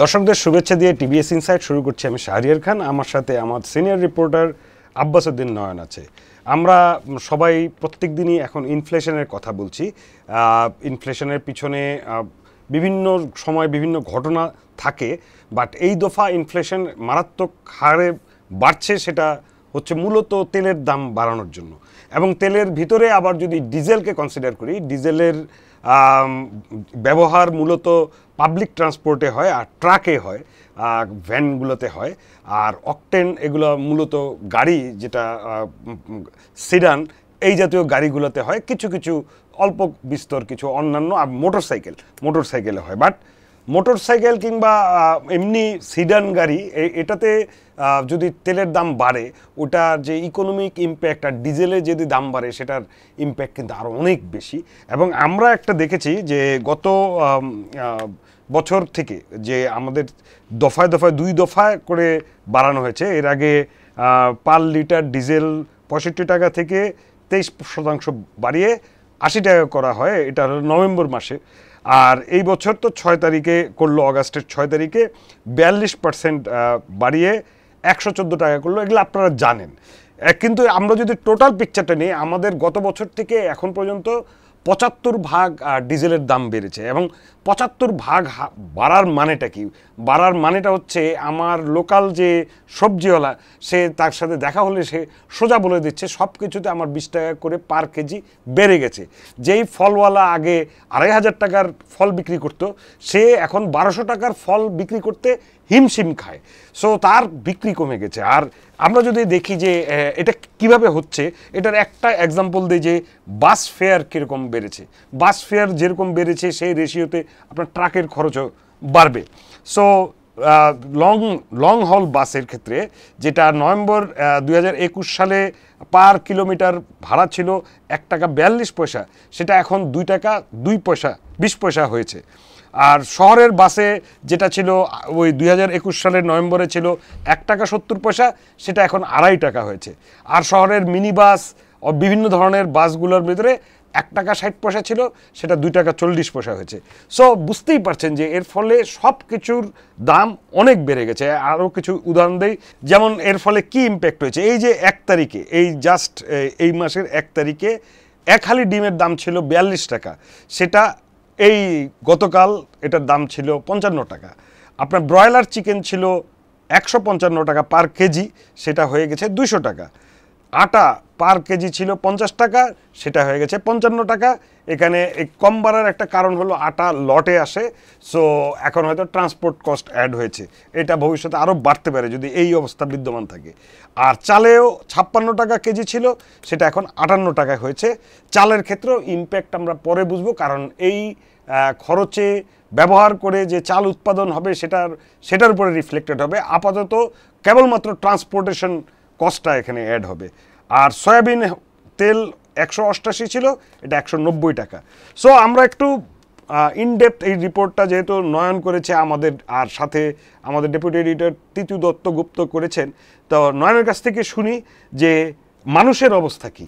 দর্শকদের শুভেচ্ছা দিয়ে টিভিএস ইনসাইট শুরু করছি আমি শাহরিয়ার খান। আমার সাথে আমার সিনিয়র রিপোর্টার আব্বাসুদ্দিন নয়ন আছে। আমরা সবাই প্রত্যেক দিনই এখন ইনফ্লেশনের কথা বলছি। ইনফ্লেশনের পিছনে বিভিন্ন সময় বিভিন্ন ঘটনা থাকে বাট এই দফা ইনফ্লেশন মারাত্মক হারে বাড়ছে সেটা হচ্ছে মূলত তেলের দাম বাড়ানোর জন্য। এবং তেলের ভিতরে আবার যদি ডিজেলকে কনসিডার করি, ডিজেলের ব্যবহার মূলত পাবলিক ট্রান্সপোর্টে হয়, আর ট্রাকে হয় ভ্যানগুলোতে হয়, আর অকটেন এগুলো মূলত গাড়ি যেটা সিডান এই জাতীয় গাড়িগুলোতে হয়। কিছু কিছু অল্প বিস্তর, কিছু অন্যান্য, আর মোটর সাইকেল মোটর সাইকেলে হয়। বাট মোটর সাইকেল কিংবা এমনি সিডান গাড়ি এটাতে যদি তেলের দাম বাড়ে ওটার যে ইকোনমিক ইম্প্যাক্ট আর ডিজেলের যদি দাম বাড়ে, সেটার ইম্প্যাক্ট কিন্তু আরও অনেক বেশি। এবং আমরা একটা দেখেছি যে গত বছর থেকে যে আমাদের দফায় দফায়, দুই দফায় করে বাড়ানো হয়েছে। এর আগে পার লিটার ডিজেল পঁয়ষট্টি টাকা থেকে তেইশ শতাংশ বাড়িয়ে আশি টাকা করা হয়, এটা হলো নভেম্বর মাসে। আর এই বছর তো ছয় তারিখে করল, অগাস্টের ছয় তারিখে বিয়াল্লিশ পার্সেন্ট বাড়িয়ে একশো চোদ্দ টাকা করল, এগুলো আপনারা জানেন। কিন্তু আমরা যদি টোটাল পিকচারটা নিই, আমাদের গত বছর থেকে এখন পর্যন্ত পঁচাত্তর ভাগ ডিজেলের দাম বেড়েছে এবং পঁচাত্তর ভাগ বাড়ার মানেটা কি? বাড়ার মানেটা হচ্ছে আমার লোকাল যে সবজিওয়ালা, সে তার সাথে দেখা হলে সে সোজা বলে দিচ্ছে, সব কিছুতে আমার বিশ টাকা করে পার কেজি বেড়ে গেছে। যেই ফলওয়ালা আগে আড়াই হাজার টাকার ফল বিক্রি করতো, সে এখন বারোশো টাকার ফল বিক্রি করতে হিমশিম খায়। সো তার বিক্রি কমে গেছে। আর আমরা যদি দেখি যে এটা কীভাবে হচ্ছে, এটার একটা এক্সাম্পল দিই যে বাস ফেয়ার কীরকম বেড়েছে। বাস ফেয়ার যেরকম বেড়েছে, সেই রেশিওতে আপনার ট্রাকের খরচও বাড়বে। সো লং লং হল বাসের ক্ষেত্রে যেটা নভেম্বর দু হাজার একুশ সালে পার কিলোমিটার ভাড়া ছিল এক টাকা বিয়াল্লিশ পয়সা, সেটা এখন দুই টাকা দুই পয়সা, বিশ পয়সা হয়েছে। আর শহরের বাসে যেটা ছিল, ওই দুই হাজার একুশ সালের নভেম্বরে ছিল এক টাকা সত্তর পয়সা, সেটা এখন আড়াই টাকা হয়েছে। আর শহরের মিনি বাস ও বিভিন্ন ধরনের বাসগুলোর ভিতরে এক টাকা ষাট পয়সা ছিল, সেটা দুই টাকা চল্লিশ পয়সা হয়েছে। সো বুঝতেই পারছেন যে এর ফলে সব কিছুর দাম অনেক বেড়ে গেছে। আরও কিছু উদাহরণ দেই। যেমন এর ফলে কি ইম্প্যাক্ট হয়েছে? এই যে এক তারিখে, এই জাস্ট এই মাসের এক তারিখে এক হালি ডিমের দাম ছিল বিয়াল্লিশ টাকা। সেটা এই গতকাল এটার দাম ছিল পঞ্চান্ন টাকা। আপনার ব্রয়লার চিকেন ছিল একশো পঞ্চান্ন টাকা পার কেজি, সেটা হয়ে গেছে দুশো টাকা। আটা পার কেজি ছিল পঞ্চাশ টাকা, সেটা হয়ে গেছে পঞ্চান্ন টাকা। এখানে এই কম বাড়ার একটা কারণ হলো আটা লটে আসে সো এখন হয়তো ট্রান্সপোর্ট কস্ট অ্যাড হয়েছে। এটা ভবিষ্যতে আরও বাড়তে পারে যদি এই অবস্থা বিদ্যমান থাকে। আর চালেও ছাপ্পান্ন টাকা কেজি ছিল, সেটা এখন আটান্ন টাকায় হয়েছে। চালের ক্ষেত্রেও ইম্প্যাক্ট আমরা পরে বুঝব, কারণ এই খরচে ব্যবহার করে যে চাল উৎপাদন হবে, সেটার সেটার উপরে রিফ্লেক্টেড হবে। আপাতত কেবলমাত্র ট্রান্সপোর্টেশন কস্টটা এখানে অ্যাড হবে। আর সয়াবিন তেল একশো অষ্টাশি ছিল, এটা একশো নব্বই টাকা। সো আমরা একটু ইনডেপথ এই রিপোর্টটা যেহেতু নয়ন করেছে, আমাদের আর সাথে আমাদের ডেপুটি এডিটর তিতু দত্ত গুপ্ত করেছেন, তো নয়নের কাছ থেকে শুনি যে মানুষের অবস্থা কি।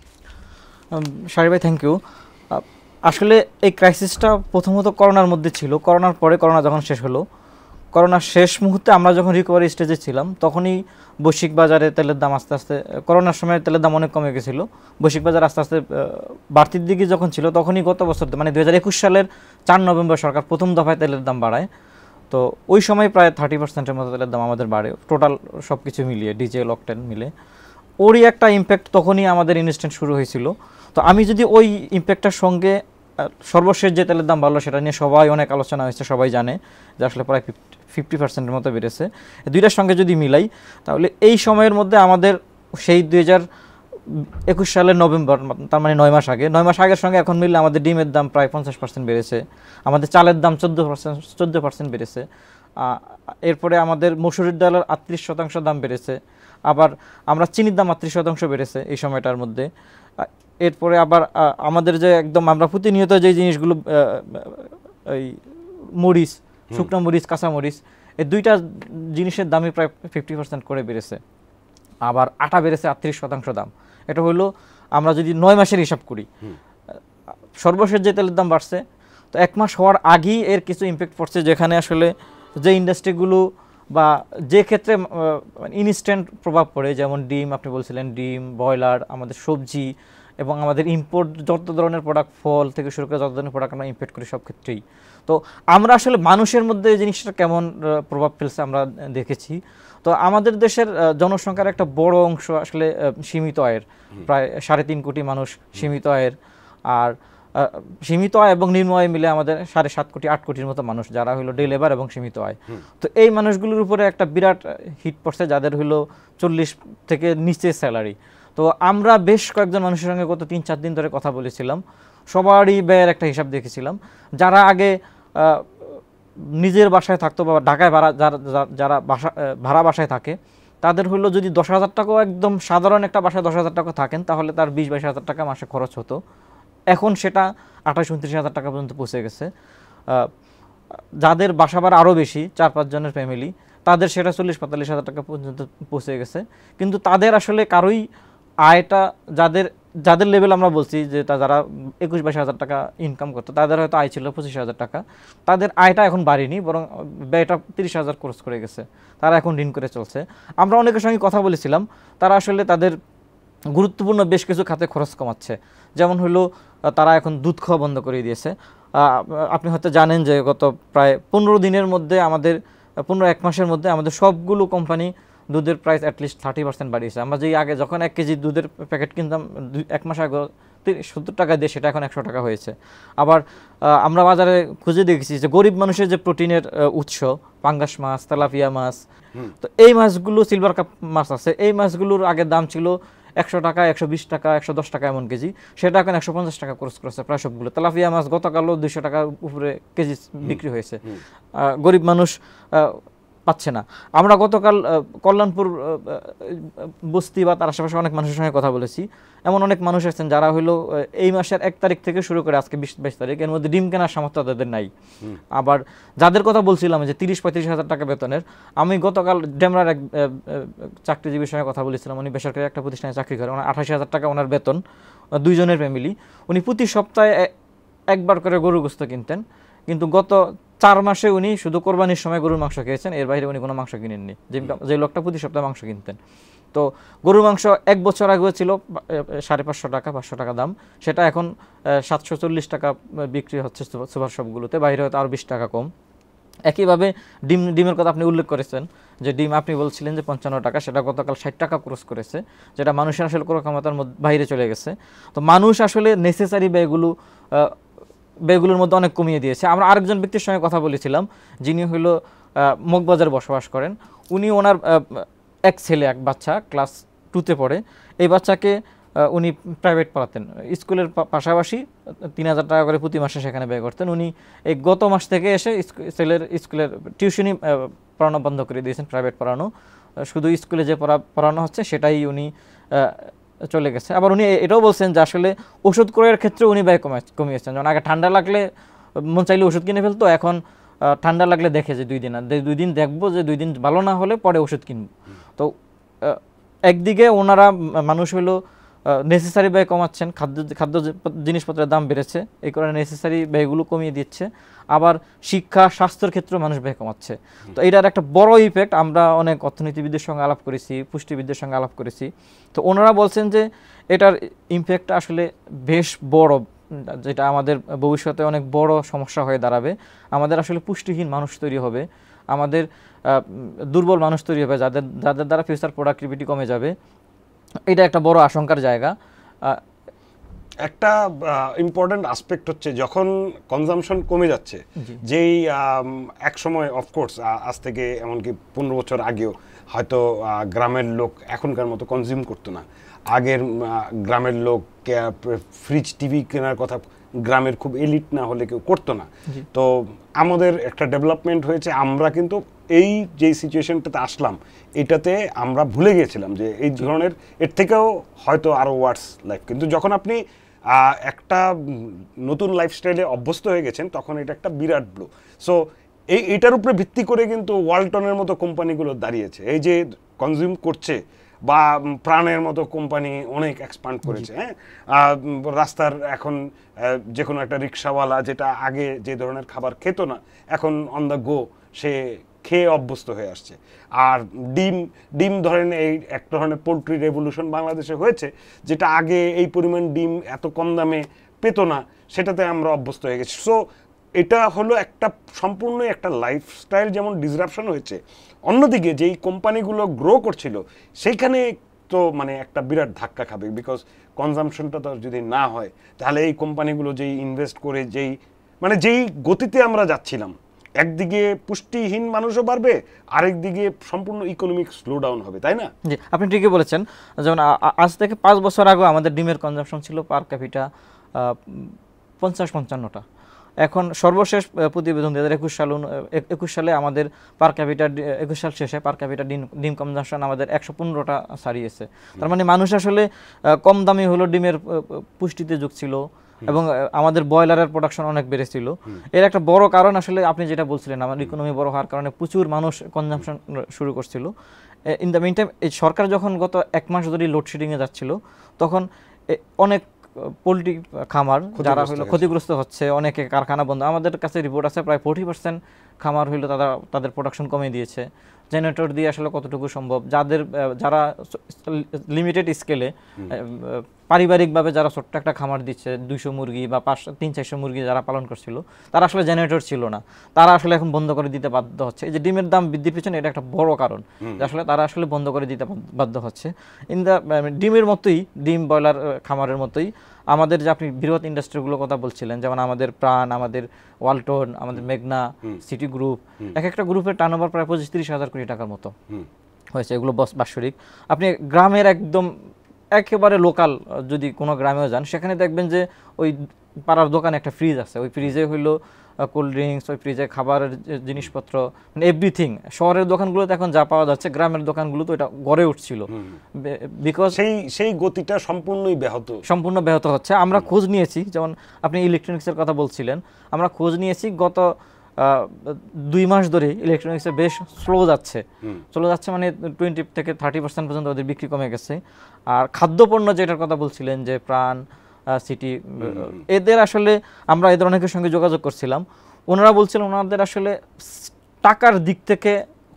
শারি ভাই থ্যাংক ইউ আসলে এই ক্রাইসিসটা প্রথমত করোনার মধ্যে ছিল। করোনার পরে করোনা যখন শেষ হলো করোনার শেষ মুহূর্তে আমরা যখন রিকভারি স্টেজে ছিলাম, তখনই বৈশ্বিক বাজারে তেলের দাম আস্তে আস্তে, করোনার সময় তেলের দাম অনেক কমে গেছিল। বৈশ্বিক বাজার আস্তে আস্তে বাড়তির দিকে যখন ছিল, তখনই গত বছর মানে দু হাজার একুশ সালের চার নভেম্বর সরকার প্রথম দফায় তেলের দাম বাড়ায়। তো ওই সময় প্রায় থার্টি পার্সেন্টের মতো তেলের দাম আমাদের বাড়ে। টোটাল সব কিছু মিলিয়ে ডিজেল অকটেন মিলে। ওরই একটা ইম্প্যাক্ট তখনই আমাদের ইনস্ট্যান্ট শুরু হয়েছিল। তো আমি যদি ওই ইম্প্যাক্টটার সঙ্গে সর্বশেষ যে তেলের দাম বাড়লো, সেটা নিয়ে সবাই অনেক আলোচনা হয়েছে, সবাই জানে যে আসলে প্রায় ফিফটি পার্সেন্টের মতো বেড়েছে। দুইটার সঙ্গে যদি মিলাই, তাহলে এই সময়ের মধ্যে আমাদের সেই দুই একুশ সালের নভেম্বর, তার মানে নয় মাস আগে, নয় মাস আগের সঙ্গে এখন মিললে আমাদের ডিমের দাম প্রায় পঞ্চাশ পার্সেন্ট বেড়েছে। আমাদের চালের দাম চোদ্দ পার্সেন্ট চোদ্দ পার্সেন্ট বেড়েছে। এরপরে আমাদের মসুরির ডালের আটত্রিশ শতাংশ দাম বেড়েছে। আবার আমরা চিনির দাম আটত্রিশ শতাংশ বেড়েছে এই সময়টার মধ্যে। এরপরে আবার আমাদের যে একদম আমরা প্রতিনিয়ত যে জিনিসগুলো এই মরিচ শুকনো মরিচ কাঁচা মরিচ এই দুইটা জিনিসের দামই প্রায় ফিফটি পার্সেন্ট করে বেড়েছে। আবার আটা বেড়েছে আটত্রিশ শতাংশ দাম। এটা হলো আমরা যদি নয় মাসের হিসাব করি সর্বশেষ যে তেলের দাম বাড়ছে তো এক মাস হওয়ার আগেই এর কিছু ইম্প্যাক্ট পড়ছে যেখানে আসলে যে ইন্ডাস্ট্রিগুলো বা যে ক্ষেত্রে ইনস্ট্যান্ট প্রভাব পড়ে যেমন ডিম আপনি বলছিলেন ডিম ব্রয়লার আমাদের সবজি এবং আমাদের ইম্পোর্ট যত ধরনের প্রোডাক্ট ফল থেকে শুরু করে যত ধরনের প্রোডাক্ট আমরা ইম্পোর্ট করি সব ক্ষেত্রেই। তো আমরা আসলে মানুষের মধ্যে এই জিনিসটা কেমন প্রভাব ফেলছে আমরা দেখেছি। তো আমাদের দেশের জনসংখ্যার একটা বড় অংশ আসলে সীমিত আয়ের। প্রায় সাড়ে তিন কোটি মানুষ সীমিত আয়ের। আর সীমিত আয় এবং নিম্ন আয় মিলে আমাদের সাড়ে সাত কোটি আট কোটির মতো মানুষ যারা হলো ডে লেবার এবং সীমিত আয়। তো এই মানুষগুলোর উপরে একটা বিরাট হিট পড়ছে যাদের হলো চল্লিশ থেকে নিচে স্যালারি তো আমরা বেশ কয়েকজন মানুষের সঙ্গে গত তিন, চার দিন ধরে কথা বলেছিলাম। সবারই ব্যয়ের একটা হিসাব দেখেছিলাম। যারা আগে নিজের বাসায় থাকতো বা ঢাকায় ভাড়া, যারা, যারা- বাসা ভাড়া বাসায় থাকে, তাদের হলো যদি দশ হাজার টাকাও একদম সাধারণ একটা বাসায় দশ হাজার টাকা থাকেন, তাহলে তার বিশ, বাইশ হাজার টাকা মাসে খরচ হতো। এখন সেটা আঠাশ, উনত্রিশ হাজার টাকা পর্যন্ত পৌঁছে গেছে। যাদের বাসা ভাড়া আরও বেশি, চার পাঁচজনের ফ্যামিলি তাদের সেটা চল্লিশ, পঁয়তাল্লিশ হাজার টাকা পর্যন্ত পৌঁছে গেছে। কিন্তু তাদের আসলে কারোই আয়টা যাদের যাদের লেভেল আমরা বলছি যে যারা একুশ বাইশ হাজার টাকা ইনকাম করতো, তাদের হয়তো আয় ছিল পঁচিশ হাজার টাকা। তাদের আয়টা এখন বাড়েনি, বরং ব্যয়টা তিরিশ হাজার খরচ করে গেছে। তারা এখন ঋণ করে চলছে। আমরা অনেকের সঙ্গে কথা বলেছিলাম, তারা আসলে তাদের গুরুত্বপূর্ণ বেশ কিছু খাতে খরচ কমাচ্ছে। যেমন হলো তারা এখন দুধ খাওয়া বন্ধ করে দিয়েছে। আপনি হয়তো জানেন যে গত প্রায় পনেরো দিনের মধ্যে আমাদের, পনেরো এক মাসের মধ্যে আমাদের সবগুলো কোম্পানি দুধের প্রাইস অ্যাটলিস্ট থার্টি পার্সেন্ট বাড়িয়েছে। আমরা যেই আগে যখন এক কেজি দুধের প্যাকেট কিনতাম এক মাস আগে সত্তর টাকা দিয়ে সেটা এখন একশো টাকা হয়েছে। আবার আমরা বাজারে খুঁজে দেখেছি যে গরিব মানুষের যে প্রোটিনের উৎস পাঙ্গাস মাছ তেলাপিয়া মাছ তো এই মাছগুলো সিলভার কাপ মাছ আছে এই মাছগুলোর আগের দাম ছিল একশো টাকা একশো বিশ টাকা একশো দশ টাকা এমন কেজি। সেটা এখন একশো পঞ্চাশ টাকা খরচ করেছে প্রায় সবগুলো। তেলাফিয়া মাছ গতকালও দুইশো টাকা উপরে কেজি বিক্রি হয়েছে। গরিব মানুষ পাচ্ছে না। আমরা গতকাল কল্যাণপুর বস্তি বা তার আশেপাশে অনেক মানুষের সঙ্গে কথা বলেছি। এমন অনেক মানুষ আছেন যারা হলো এই মাসের এক তারিখ থেকে শুরু করে আজকে বিশ বাইশ তারিখ। এর মধ্যে ডিম কেনার সামর্থ্য তাদের নাই। আবার যাদের কথা বলছিলাম যে তিরিশ পঁয়ত্রিশ হাজার টাকা বেতনের আমি গতকাল ডেমরার এক চাকরিজীবীর সঙ্গে কথা বলেছিলাম। উনি বেসরকারি একটা প্রতিষ্ঠানে চাকরি করেন ওনার আঠাশি হাজার টাকা ওনার বেতন দুইজনের ফ্যামিলি উনি প্রতি সপ্তাহে একবার করে গরু গোস্ত কিনতেন। কিন্তু গত চার মাসে উনি শুধু কোরবানির সময় গরুর মাংস খেয়েছেন এর বাইরে উনি কোনো মাংস কিনেননি। যে যে লোকটা প্রতি সপ্তাহে মাংস কিনতেন। তো গরুর মাংস এক বছর আগেও ছিল সাড়ে পাঁচশো টাকা পাঁচশো টাকা দাম। সেটা এখন সাতশো চল্লিশ টাকা বিক্রি হচ্ছে সুপার- শপগুলোতে বাইরে হয়তো আরও বিশ টাকা কম। একইভাবে ডিম ডিমের কথা আপনি উল্লেখ করেছেন যে ডিম আপনি বলছিলেন যে পঞ্চান্ন টাকা সেটা গতকাল ষাট টাকা ক্রস করেছে যেটা মানুষের আসলে কোনো ক্ষমতার মধ্যে বাইরে চলে গেছে। তো মানুষ আসলে নেসেসারি ব্যয়গুলো ব্যয়গুলোর মধ্যে অনেক কমিয়ে দিয়েছে। আমরা আরেকজন ব্যক্তির সঙ্গে কথা বলেছিলাম, যিনি হলো মগবাজার বসবাস করেন। উনি ওনার এক ছেলে, এক বাচ্চা, ক্লাস টুতে পড়ে। এই বাচ্চাকে উনি প্রাইভেট পড়াতেন। স্কুলের পাশাপাশি তিন হাজার টাকা করে প্রতি মাসে সেখানে ব্যয় করতেন। উনি এই গত মাস থেকে এসে ছেলের স্কুলের টিউশনি পড়ানো বন্ধ করে দিয়েছেন প্রাইভেট পড়ানো। শুধু স্কুলে যে পড়া, পড়ানো হচ্ছে, সেটাই উনি চলে গেছে। আবার উনি এটাও বলছেন যে আসলে ওষুধ ক্রয়ের ক্ষেত্রে উনি ব্যয় কমা- কমিয়েছেন। যেমন আগে ঠান্ডা লাগলে মন চাইলে ওষুধ কিনে ফেলতো, এখন ঠান্ডা লাগলে দেখে যে দুই দিন দুই দিন দেখব যে দুই দিন ভালো না হলে পরে ওষুধ কিনবো। তো একদিকে ওনারা মানুষ হলো নেসেসারি ব্যয় কমাচ্ছেন, খাদ্য খাদ্য জিনিসপত্রের দাম বেড়েছে, এই কারণে নেসেসারি ব্যয়গুলো কমিয়ে দিচ্ছে। আবার শিক্ষা, স্বাস্থ্যের ক্ষেত্রে মানুষ ব্যয় কমাচ্ছে। তো এটার একটা বড় ইফেক্ট আমরা অনেক অর্থনীতিবিদদের সঙ্গে আলাপ করেছি, পুষ্টিবিদদের সঙ্গে আলাপ করেছি। তো ওনারা বলছেন যে এটার ইমপ্যাক্ট আসলে বেশ বড়, যেটা আমাদের ভবিষ্যতে অনেক বড় সমস্যা হয়ে দাঁড়াবে। আমাদের আসলে পুষ্টিহীন মানুষ তৈরি হবে, আমাদের দুর্বল মানুষ তৈরি হবে, যাদের যাদের দ্বারা ফিউচার প্রোডাক্টিভিটি কমে যাবে। এটা একটা বড় আশঙ্কার জায়গা। একটা ইম্পর্টেন্ট আসপেক্ট হচ্ছে যখন কনজামশন কমে যাচ্ছে যেই এক সময় অফকোর্স আজ থেকে এমনকি পনেরো বছর আগেও হয়তো গ্রামের লোক এখনকার মতো কনজিউম করতো না। আগের গ্রামের লোক ফ্রিজ টিভি কেনার কথা গ্রামের খুব এলিট না হলে কেউ করতো না। তো আমাদের একটা ডেভেলপমেন্ট হয়েছে আমরা কিন্তু এই যে সিচুয়েশনটাতে আসলাম এটাতে আমরা ভুলে গিয়েছিলাম যে এই ধরনের এর থেকেও হয়তো আরও ওয়ার্স লাইফ কিন্তু যখন আপনি একটা নতুন লাইফস্টাইলে অভ্যস্ত হয়ে গেছেন তখন এটা একটা বিরাট ব্লো সো এই এটার উপরে ভিত্তি করে কিন্তু ওয়ালটনের মতো কোম্পানিগুলো দাঁড়িয়েছে। এই যে কনজিউম করছে বা প্রাণের মতো কোম্পানি অনেক এক্সপান্ড করেছে হ্যাঁ? রাস্তার এখন যে কোনো একটা রিক্সাওয়ালা যেটা আগে যে ধরনের খাবার খেত না এখন অন দ্য গো সে খেয়ে অভ্যস্ত হয়ে আসছে। আর ডিম ডিম ধরেন এই এক ধরনের পোলট্রি রেভলিউশন বাংলাদেশে হয়েছে, যেটা আগে এই পরিমাণ ডিম এত কম দামে পেত না, সেটাতে আমরা অভ্যস্ত হয়ে গেছি। সো এটা হলো একটা সম্পূর্ণ একটা লাইফস্টাইল যেমন ডিসরাপশন হয়েছে, অন্যদিকে যেই কোম্পানিগুলো গ্রো করছিল, সেইখানে তো মানে একটা বিরাট ধাক্কা খাবে বিকজ কনজামশনটা তো যদি না হয়, তাহলে এই কোম্পানিগুলো যেই ইনভেস্ট করে, যেই মানে যেই গতিতে আমরা যাচ্ছিলাম একদিকে পুষ্টিহীন মানুষও বাড়বে আরেকদিকে সম্পূর্ণ ইকোনমিক স্লো ডাউন হবে, তাই না? জি, আপনি ঠিকই বলেছেন। যেমন আজ থেকে পাঁচ বছর আগে আমাদের ডিমের কনজাম্পশন ছিল পার ক্যাপিটা পঞ্চাশ পঞ্চান্নটা। এখন সর্বশেষ প্রতিবেদন দু হাজার একুশ সাল একুশ সালে আমাদের পার ক্যাপিটা একুশ সাল শেষে পার ক্যাপিটা ডিম ডিম কনজাম্পশন আমাদের একশো পনেরোটা ছাড়িয়েছে। তার মানে মানুষ আসলে কম দামি হলো ডিমের পুষ্টিতে যোগ ছিল। এবং আমাদের ব্রয়লারের প্রোডাকশন অনেক বেড়েছিল। এর একটা বড় কারণ আসলে আপনি যেটা বলছিলেন আমাদের ইকোনমি বড় হওয়ার কারণে প্রচুর মানুষ কনজাম্পশন শুরু করছিল। ইন দ্য মিন টাইম এই সরকার যখন গত এক মাস ধরে লোডশেডিংয়ে যাচ্ছিল তখন অনেক পোলট্রি খামার যারা হলো ক্ষতিগ্রস্ত হচ্ছে অনেকে কারখানা বন্ধ। আমাদের কাছে রিপোর্ট আছে প্রায় ফোর্টি পার্সেন্ট খামার হইল তারা তাদের প্রোডাকশন কমিয়ে দিয়েছে। জেনারেটর দিয়ে আসলে কতটুকু সম্ভব? যাদের যারা লিমিটেড স্কেলে পারিবারিকভাবে যারা ছোট্ট একটা খামার দিচ্ছে দুইশো মুরগি বা পাঁচশো তিন চারশো মুরগি যারা পালন করছিল তারা আসলে জেনারেটর ছিল না। তারা আসলে এখন বন্ধ করে দিতে বাধ্য হচ্ছে। এই যে ডিমের দাম বৃদ্ধির পিছনে এটা একটা বড় কারণ যে আসলে তারা আসলে বন্ধ করে দিতে বাধ্য- বাধ্য হচ্ছে ইন দ্য ডিমের মতোই ডিম ব্রয়লার খামারের মতোই আমাদের যে আপনি বৃহৎ ইন্ডাস্ট্রিগুলোর কথা বলছিলেন যেমন আমাদের প্রাণ আমাদের ওয়ালটন আমাদের মেঘনা সিটি গ্রুপ এক একটা গ্রুপের টার্নওভার প্রায় পঁচিশ তিরিশ হাজার কোটি টাকার মতো। হয়েছে এগুলো বাৎসরিক। আপনি গ্রামের একদম একেবারে লোকাল যদি কোনো গ্রামেও যান সেখানে দেখবেন যে ওই পাড়ার দোকানে একটা ফ্রিজ আছে। ওই ফ্রিজে হইল কোল্ড ড্রিঙ্কস ওই ফ্রিজে খাবারের জিনিসপত্র মানে এভরিথিং শহরের দোকানগুলোতে এখন যা পাওয়া যাচ্ছে গ্রামের দোকানগুলো তো এটা গড়ে উঠছিল। বিকজ সেই সেই গতিটা সম্পূর্ণই ব্যাহত। সম্পূর্ণ ব্যাহত হচ্ছে। আমরা খোঁজ নিয়েছি যেমন আপনি ইলেকট্রনিক্সের কথা বলছিলেন আমরা খোঁজ নিয়েছি গত দুই মাস ধরে ইলেকট্রনিক্সে বেশ স্লো যাচ্ছে। স্লো যাচ্ছে মানে টোয়েন্টি থেকে থার্টি পার্সেন্ট পর্যন্ত ওদের বিক্রি কমে গেছে। আর খাদ্যপণ্য যেটার কথা বলছিলেন যে প্রাণ সিটি এদের আসলে আমরা এদের অনেকের সঙ্গে যোগাযোগ করছিলাম। ওনারা বলছিলেন ওনাদের আসলে টাকার দিক থেকে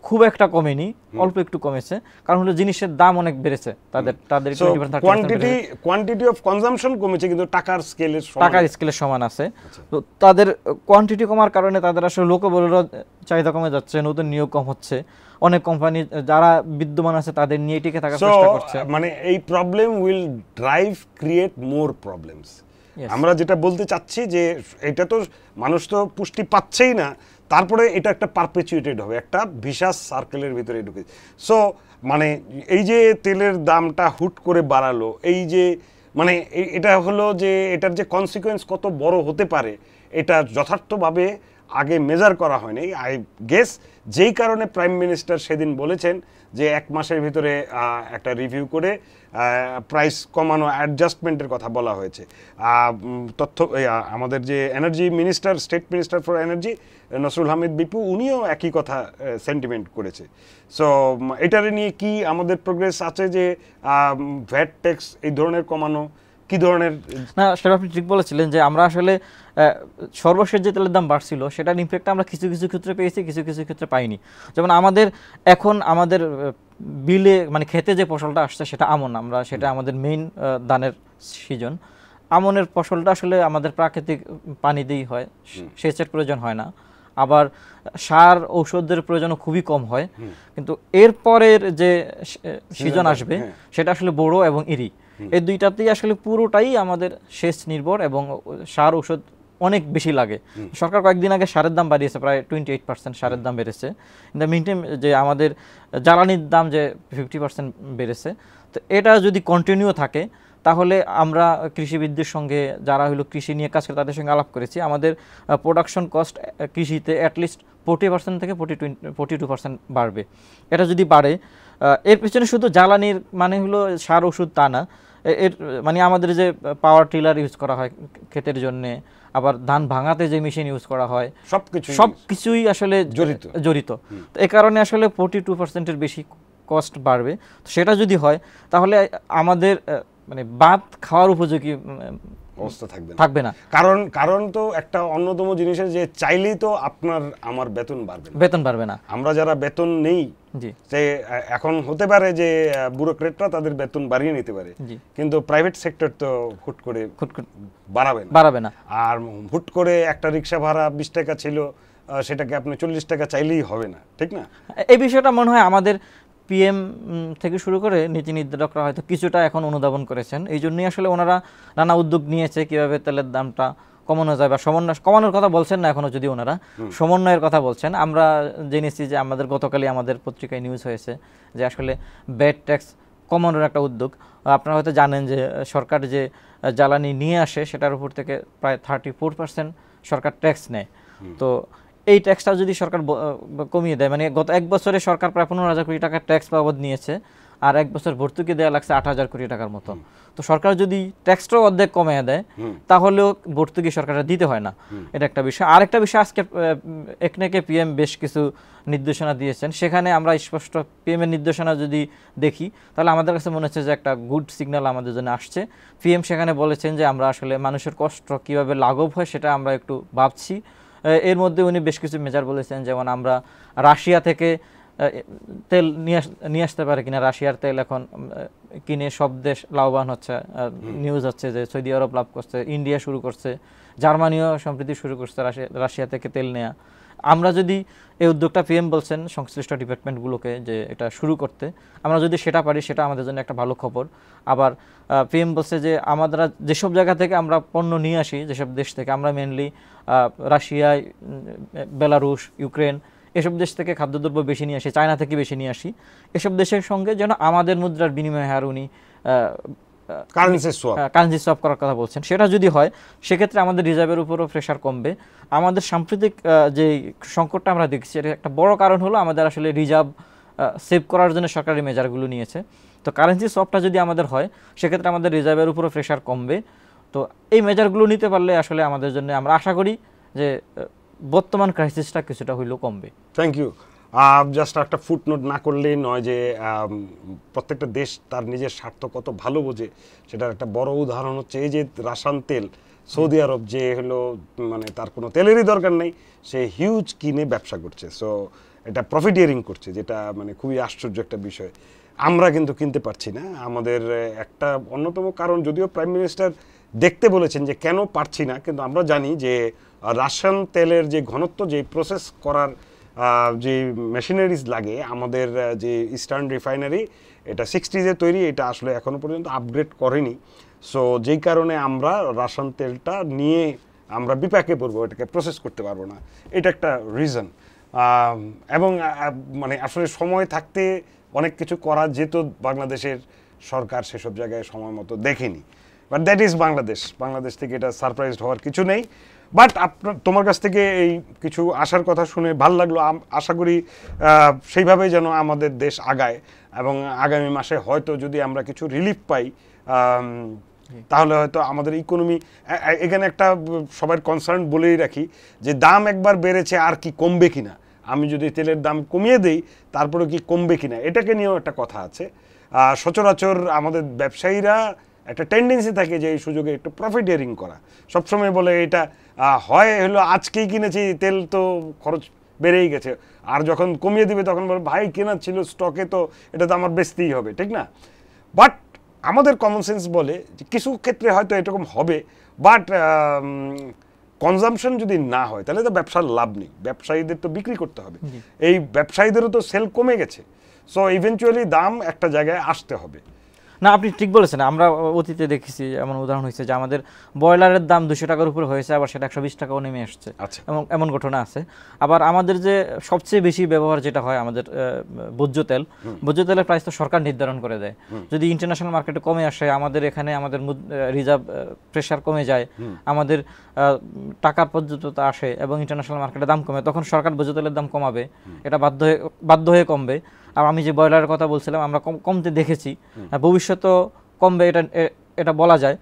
খুব একটা কমেনি অল্প একটু কমেছে। কারণ হলো জিনিসের দাম অনেক বেড়েছে তাদের তাদের so 20% 30% quantity quantity of consumption কমেছে কিন্তু টাকার স্কেলের টাকার স্কেলের সমান আছে। তো তাদের কোয়ান্টিটি কমার কারণে তাদের আসলে লোকবলেরও চাহিদা কমে যাচ্ছে নতুন নিয়োগ কম হচ্ছে। অনেক কোম্পানি যারা বিদ্যমান আছে তাদের নিয়ে টিকে থাকার চেষ্টা করছে। মানে এই problem will drive create more problems আমরা যেটা বলতে চাচ্ছি যে এটা তো মানুষ তো পুষ্টি পাচ্ছেই না। তারপরে এটা একটা পারপেচুয়েটেড হবে, একটা ভিসাস সার্কেলের ভিতরে ঢুকে। সো মানে এই যে তেলের দামটা হুট করে বাড়ালো, এই যে মানে এটা হলো যে এটার যে কনসিকোয়েন্স কত বড় হতে পারে, এটা যথার্থভাবে আগে মেজার করা হয়নি। আই গেস যেই কারণে প্রাইম মিনিস্টার সেদিন বলেছেন যে এক মাসের ভিতরে একটা রিভিউ করে প্রাইস কমানো অ্যাডজাস্টমেন্টের কথা বলা হয়েছে। তথ্য আমাদের যে energy minister state minister for energy Nasrul Hamid Bipu, উনিও একই কথা সেন্টিমেন্ট করেছে। সো এটারে নিয়ে কি আমাদের প্রোগ্রেস আছে যে ভ্যাট ট্যাক্স এই ধরনের কমানো কি ধরনের না সেটা আপনি ঠিক বলেছিলেন যে আমরা আসলে সর্বশেষ যে তেলের দাম বাড়ছিল সেটার ইমপ্যাক্ট আমরা কিছু কিছু ক্ষেত্রে পেয়েছি কিছু কিছু ক্ষেত্রে পাইনি। যেমন আমাদের এখন আমাদের বিলে মানে খেতে যে ফসলটা আসছে সেটা আমন আমরা সেটা আমাদের মেইন দানের সিজন। আমনের ফসলটা আসলে আমাদের প্রাকৃতিক পানি দিয়েই হয় সেচের প্রয়োজন হয় না। আবার সার ঔষধের প্রয়োজনও খুবই কম হয়। কিন্তু এরপরের যে সিজন আসবে হ্যাঁ। সেটা আসলে বড় এবং ইরি এই দুইটাতেই আসলে পুরোটাই আমাদের সেচ নির্ভর এবং সার ঔষধ অনেক বেশি লাগে। সরকার কয়েকদিন আগে সারের দাম বাড়িয়েছে প্রায় টোয়েন্টি এইট পার্সেন্ট সারের দাম বেড়েছে। ইন দ্য মিন যে আমাদের জ্বালানির দাম যে ফিফটি পার্সেন্ট বেড়েছে তো এটা যদি কন্টিনিউ থাকে তাহলে আমরা কৃষিবিদদের সঙ্গে যারা হলো কৃষি নিয়ে কাজ করে তাদের সঙ্গে আলাপ করেছি। আমাদের প্রোডাকশন কস্ট কৃষিতে অ্যাটলিস্ট ফোর্টি পার্সেন্ট থেকে forty twenty forty two percent বাড়বে। এটা যদি বাড়ে এর পিছনে শুধু জ্বালানির মানে হলো সার ওষুধ তা না। এর মানে আমাদের যে পাওয়ার টিলার ইউজ করা হয় ক্ষেতের জন্যে আবার ধান ভাঙাতে যে মেশিন ইউজ করা হয় সবকিছু সব কিছুই আসলে জড়িত। জড়িত। তো এ কারণে আসলে ফোর্টি টু পার্সেন্টের বেশি কস্ট বাড়বে। তো সেটা যদি হয় তাহলে আমাদের মানে বাদ খাওয়ার উপযোগী অবস্থা থাকবে না। থাকবে না। কারণ কারণ তো একটা অন্যতম জিনিসের যে চাইলেই তো আপনার আমার বেতন বাড়বে না। বেতন পারবে না। আমরা যারা বেতন নেই যে এখন হতে পারে যে ব্যুরোক্রেটরা তাদের বেতন বাড়িয়ে নিতে পারে। কিন্তু প্রাইভেট সেক্টর তো হুট করে বাড়াবে না। বাড়াবে না। আর হুট করে একটা রিক্সা ভাড়া বিশ টাকা ছিল সেটাকে আপনি চল্লিশ টাকা চাইলেই হবে না ঠিক না? এই বিষয়টা মনে হয় আমাদের পিএম থেকে শুরু করে নীতি নির্ধারকরা হয়তো কিছুটা এখন অনুধাবন করেছেন। এই জন্যই আসলে ওনারা নানা উদ্যোগ নিয়েছে কীভাবে তেলের দামটা কমানো যায় বা সমন্বয় কমানোর কথা বলছেন না এখনও যদি ওনারা। সমন্বয়ের কথা বলছেন। আমরা জেনেছি যে আমাদের গতকালই আমাদের পত্রিকায় নিউজ হয়েছে যে আসলে ব্যাড ট্যাক্স কমানোর একটা উদ্যোগ। আপনারা হয়তো জানেন যে সরকার যে জ্বালানি নিয়ে আসে সেটার উপর থেকে প্রায় থার্টি ফোর পার্সেন্ট সরকার ট্যাক্স নেয়। তো এই ট্যাক্সটা যদি সরকার কমিয়ে দেয় মানে গত এক বছরে সরকার প্রায় পনেরো হাজার কোটি টাকার ট্যাক্স বাবদ নিয়েছে আর এক বছর ভর্তুকি দেওয়া লাগছে আট হাজার কোটি টাকার মতো। তো সরকার যদি ট্যাক্সটাও অর্ধেক কমিয়ে দেয় তাহলেও ভর্তুকি সরকারের দিতে হয় না। এটা একটা বিষয়। আরেকটা বিষয় আজকে একনেকে পিএম বেশ কিছু নির্দেশনা দিয়েছেন। সেখানে আমরা স্পষ্ট পিএম এর নির্দেশনা যদি দেখি তাহলে আমাদের কাছে মনে হচ্ছে যে একটা গুড সিগন্যাল আমাদের জন্য আসছে। পিএম সেখানে বলেছেন যে আমরা আসলে মানুষের কষ্ট কীভাবে লাঘব হয় সেটা আমরা একটু ভাবছি। এর মধ্যে উনি বেশ কিছু মেজার বলেছেন যেমন আমরা রাশিয়া থেকে তেল নিয়ে আসতে পারে কিনা রাশিয়ার তেল এখন কিনে সব দেশ লাভবান হচ্ছে নিউজ হচ্ছে যে সৌদি আরব লাভ করছে ইন্ডিয়া শুরু করছে জার্মানিও সম্প্রীতি শুরু করছে রাশিয়া থেকে তেল নেয়া। আমরা যদি এই উদ্যোগটা পিএম বলছেন, সংশ্লিষ্ট ডিপার্টমেন্টগুলোকে যে এটা শুরু করতে, আমরা যদি সেটা পারি, সেটা আমাদের জন্য একটা ভালো খবর। আবার পিএম বলছে যে আমরা যেসব জায়গা থেকে আমরা পণ্য নিয়ে আসি, যেসব দেশ থেকে আমরা মেনলি রাশিয়া বেলারুশ, ইউক্রেন, এসব দেশ থেকে খাদ্যদ্রব্য বেশি নিয়ে আসি, চায়না থেকে বেশি নিয়ে আসি, এসব দেশের সঙ্গে যেন আমাদের মুদ্রার বিনিময় হার উনি কারেন্সি সোয়াপ কারেন্সি সোয়াপ করার কথা বলছেন। সেটা যদি হয় সেক্ষেত্রে আমাদের রিজার্ভের উপরও প্রেশার কমবে। আমাদের সাম্প্রতিক যে সংকটটা আমরা দেখছি এর একটা বড় কারণ হলো আমাদের আসলে রিজার্ভ সেভ করার জন্য সরকারি মেজারগুলো নিয়েছে। তো কারেন্সি সোয়াপটা যদি আমাদের হয় সেক্ষেত্রে আমাদের রিজার্ভের উপরও প্রেশার কমবে। তো এই মেজারগুলো নিতে পারলে আসলে আমাদের জন্য আমরা আশা করি যে বর্তমান ক্রাইসিসটা কিছুটা হইলেও কমবে। থ্যাংক ইউ জাস্ট একটা ফুটনোট না করলেই নয় যে প্রত্যেকটা দেশ তার নিজের স্বার্থ কত ভালো বোঝে সেটার একটা বড় উদাহরণ হচ্ছে এই যে রাসায়ন তেল সৌদি আরব যে হলো মানে তার কোনো তেলেরই দরকার নেই সে হিউজ কিনে ব্যবসা করছে। সো এটা প্রফিটিয়ারিং করছে যেটা মানে খুবই আশ্চর্য একটা বিষয়। আমরা কিন্তু কিনতে পারছি না। আমাদের একটা অন্যতম কারণ যদিও প্রাইম মিনিস্টার দেখতে বলেছেন যে কেন পারছি না কিন্তু আমরা জানি যে আহ, রাসায়ন তেলের যে ঘনত্ব যে প্রসেস করার যে মেশিনারিজ লাগে, আমাদের যে ইস্টার্ন রিফাইনারি এটা সিক্সটিজে তৈরি, এটা আসলে এখনও পর্যন্ত আপগ্রেড করেনি। সো যেই কারণে আমরা রাসায়ন তেলটা নিয়ে আমরা বিপাকে পড়ব, এটাকে প্রসেস করতে পারব না। এটা একটা রিজন এবং মানে আসলে সময় থাকতে অনেক কিছু করা যেত বাংলাদেশের সরকার সেসব জায়গায় সময় মতো দেখেনি। But that is Bangladesh Bangladesh থেকে এটা সারপ্রাইজড হওয়ার কিছু নেই। বাট আপনার তোমার কাছ থেকে এই কিছু আশার কথা শুনে ভালো লাগল। আশা করি সেইভাবেই যেন আমাদের দেশ আগায় এবং আগামী মাসে হয়তো যদি আমরা কিছু রিলিফ পাই তাহলে হয়তো আমাদের ইকোনমি এখানে একটা সবার কনসার্ন বলেই রাখি যে দাম একবার বেড়েছে আর কি কমবে কিনা। আমি যদি তেলের দাম কমিয়ে দেই তারপরে কি কমবে কিনা? এটাকে নিয়েও একটা কথা আছে। সচরাচর আমাদের ব্যবসায়ীরা একটা টেন্ডেন্সি থাকে যে এই সুযোগে একটু প্রফিটিয়ারিং করা। সবসময় বলে এটা হয় হলো আজকেই কিনেছি তেল তো খরচ বেড়েই গেছে। আর যখন কমিয়ে দিবে তখন বলে ভাই কেনার ছিল স্টকে তো এটা তো আমার বেচতেই হবে। ঠিক না? বাট আমাদের কমন সেন্স বলে যে কিছু ক্ষেত্রে হয়তো এরকম হবে বাট কনজামশন যদি না হয় তাহলে তো ব্যবসার লাভ নেই। ব্যবসায়ীদের তো বিক্রি করতে হবে। এই ব্যবসায়ীদেরও তো সেল কমে গেছে। সো ইভেনচুয়ালি দাম একটা জায়গায় আসতে হবে। না আপনি ঠিক বলেছেন। আমরা অতীতে দেখেছি এমন উদাহরণ হয়েছে যে আমাদের ব্রয়লারের দাম দুশো টাকার উপরে হয়েছে আবার সেটা একশো বিশ টাকাও নেমে আসছে। আচ্ছা। এমন এমন ঘটনা আছে। আবার আমাদের যে সবচেয়ে বেশি ব্যবহার যেটা হয় আমাদের ভোজ্য তেল ভোজ্য তেলের প্রাইস তো সরকার নির্ধারণ করে দেয়। যদি ইন্টারন্যাশনাল মার্কেটে কমে আসে আমাদের এখানে আমাদের রিজার্ভ প্রেশার কমে যায় আমাদের টাকার পর্যটতা আসে এবং ইন্টারন্যাশনাল মার্কেটে দাম কমে তখন সরকার ভোজ্য তেলের দাম কমাবে। এটা বাধ্য হয়ে বাধ্য হয়ে কমবে। আর আমি যে ব্রয়লারের কথা বলছিলাম আমরা কম- কমতে দেখেছি। ভবিষ্যতেও কমবে এটা এটা বলা যায়।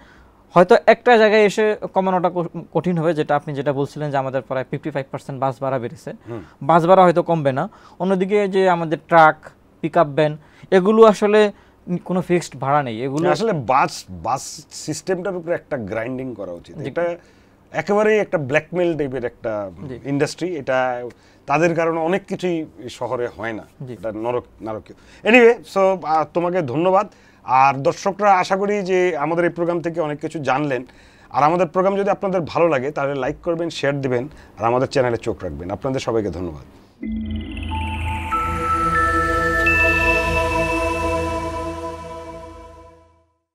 হয়তো একটা জায়গায় এসে কমানোটা কঠিন হবে যেটা আপনি যেটা বলছিলেন যে আমাদের প্রায় ফিফটি ফাইভ পার্সেন্ট বাস ভাড়া বেড়েছে। বাস ভাড়া হয়তো কমবে না। অন্যদিকে যে আমাদের ট্রাক পিক আপ ভ্যান এগুলো আসলে কোনো ফিক্সড ভাড়া নেই। এগুলো আসলে বাস বাস সিস্টেমটার উপরে একটা গ্রাইন্ডিং করা উচিত। এটা একেবারেই একটা ব্ল্যাকমেল টাইপের একটা ইন্ডাস্ট্রি এটা তাদের কারণে অনেক কিছুই শহরে হয় না। এটা নরক নারকীয়। এনিওয়ে সো তোমাকে ধন্যবাদ। আর দর্শকরা আশা করি যে আমাদের এই প্রোগ্রাম থেকে অনেক কিছু জানলেন। আর আমাদের প্রোগ্রাম যদি আপনাদের ভালো লাগে তাহলে লাইক করবেন শেয়ার দিবেন আর আমাদের চ্যানেলে চোখ রাখবেন। আপনাদের সবাইকে ধন্যবাদ।